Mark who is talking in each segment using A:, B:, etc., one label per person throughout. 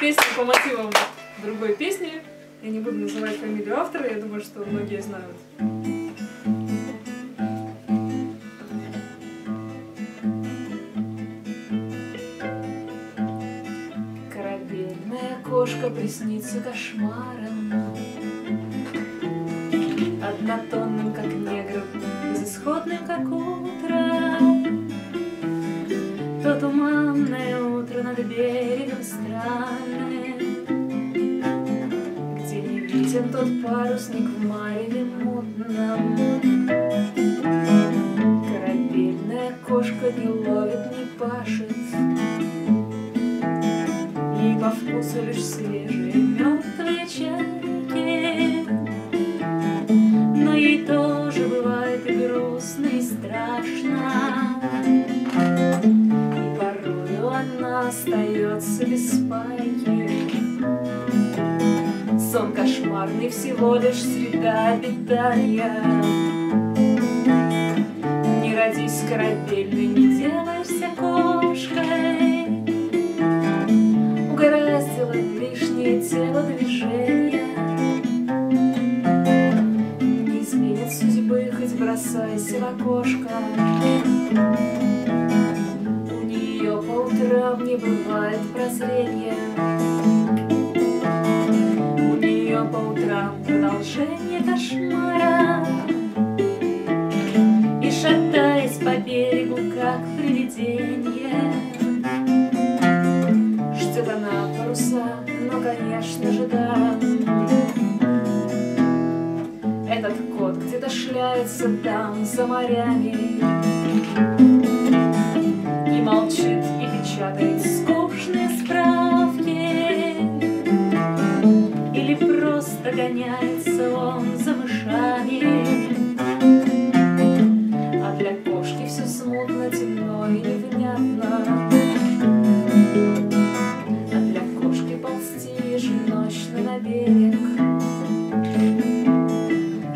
A: песня по мотивам другой песни. Я не буду называть фамилию автора, я думаю, что многие знают.
B: Корабельная кошка приснится кошмаром утро над берегом странным Где не виден тот парусник в мареве мутном. Корабельная кошка не ловит, не пашет И по вкусу лишь свежие мертвые чайки Сон кошмарный всего лишь среда обитания. Не родись корабельной, не делайся кошкой. Угораздило лишнее тело движения. Не изменит судьбы, хоть бросайся в окошко. У нее по утрам не бывает прозрения у нее по утрам продолжение кошмара. И шатаясь по берегу, как привидение. Ждет она паруса, но, конечно же, да. Этот кот где-то шляется там, за морями гоняется он за мышами. А для кошки все смутно, темно и невнятно. А для кошки ползти еженочно на берег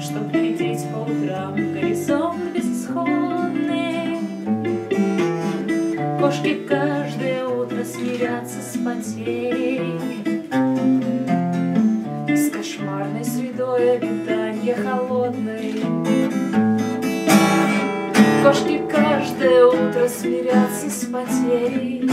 B: Чтоб глядеть по утрам горизонт безысходный. Кошки каждое утро смирятся с потерей холодной. Кошки каждое утро смирятся с потерей